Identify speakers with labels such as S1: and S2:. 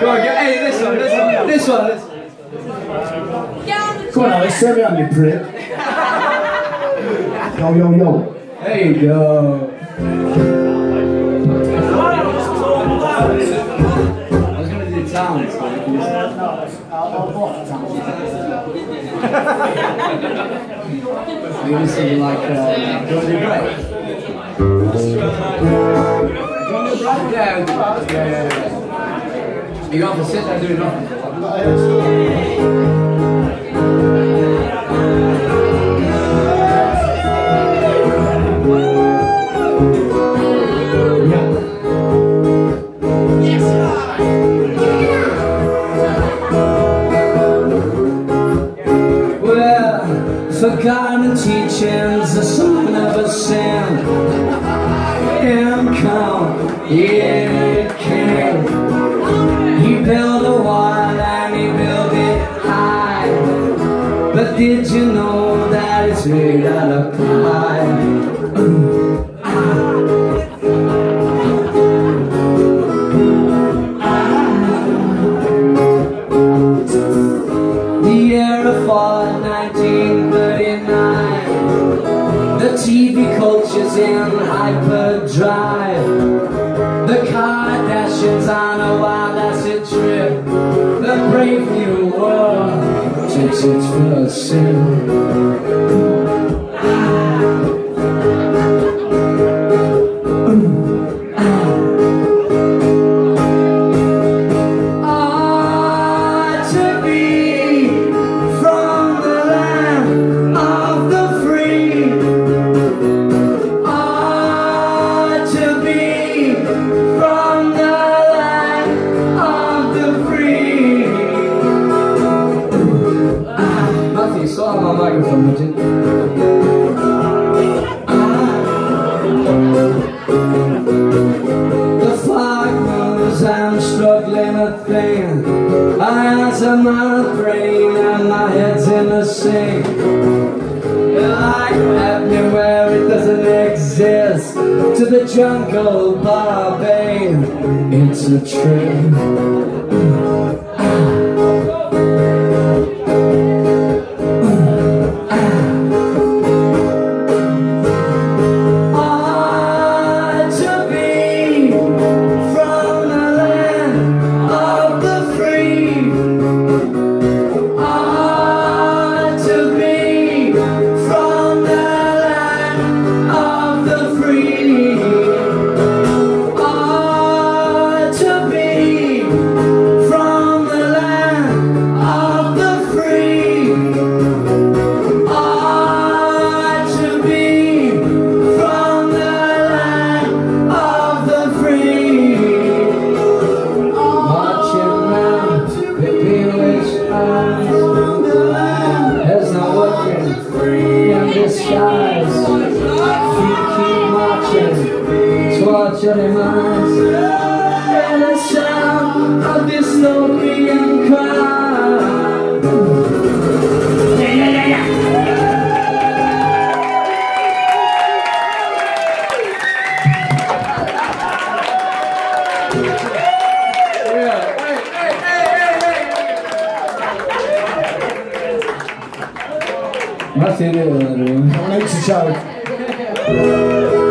S1: Go on, get, hey, this one, this one, this one, this one.
S2: Come on, Alex, turn me on, you prick. Yo, yo, yo.
S1: There you go. I was gonna do towns, but can just- Maybe something like, uh, do you want to do break? Do you want to do break? Yeah, yeah, yeah, yeah. You don't have to sit there doing nothing. Teachings, the son of a sin. Income, yeah, it. Did you know that it's made out of pie? The year of fall, 1939 The TV culture's in hyperdrive. The Kardashians on a wild acid trip. The brave new its first fog I'm struggling a thing. I answer my brain and my head's in the sink. Like happening where it doesn't exist. To the jungle, Barbade, it's a trick. Disguise. Feet keep marching towards your demise. And the sound of dystopian cry. Hey, hey. That's it,